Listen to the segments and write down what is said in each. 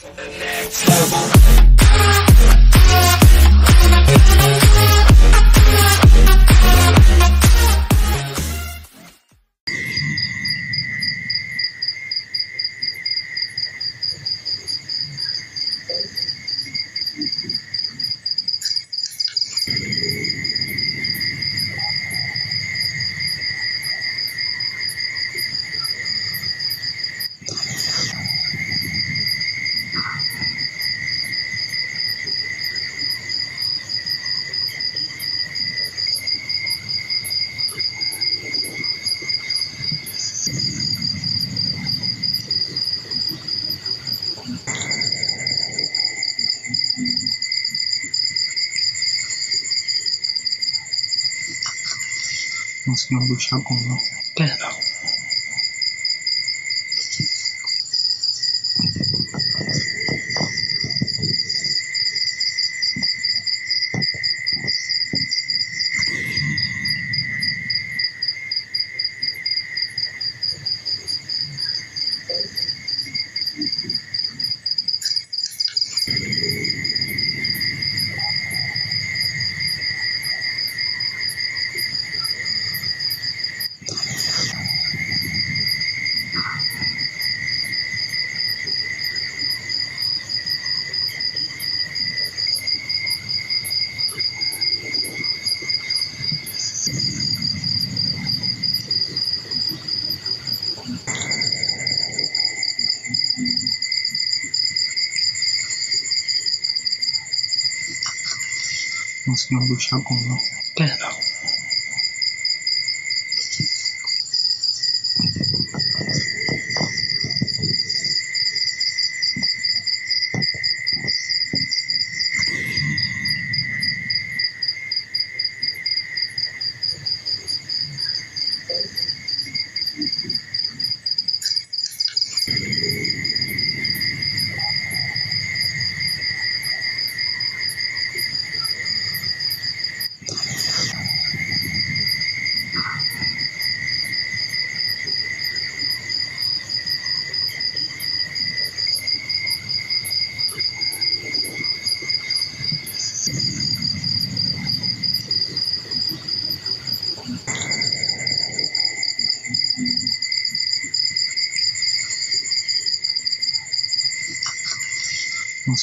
The next level. Não. Não? Nossa, não vou chá com não. Quer não? Nossa,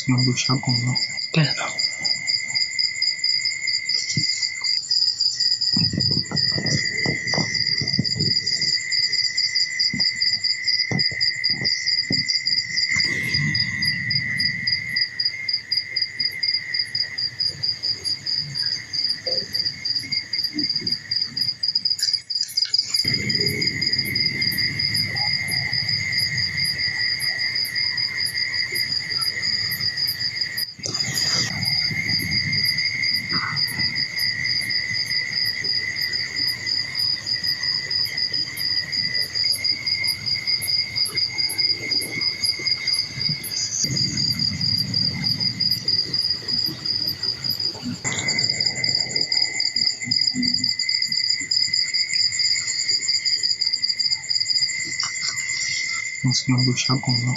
não vou chá com não vou chá com não.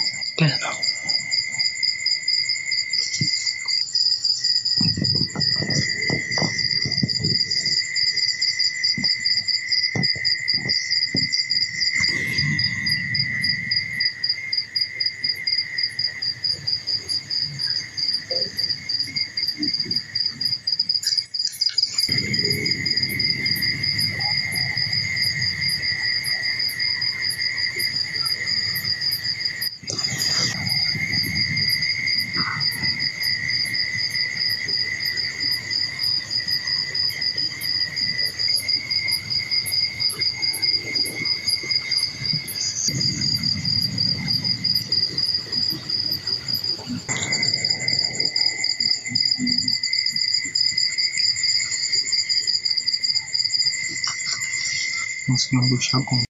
Quer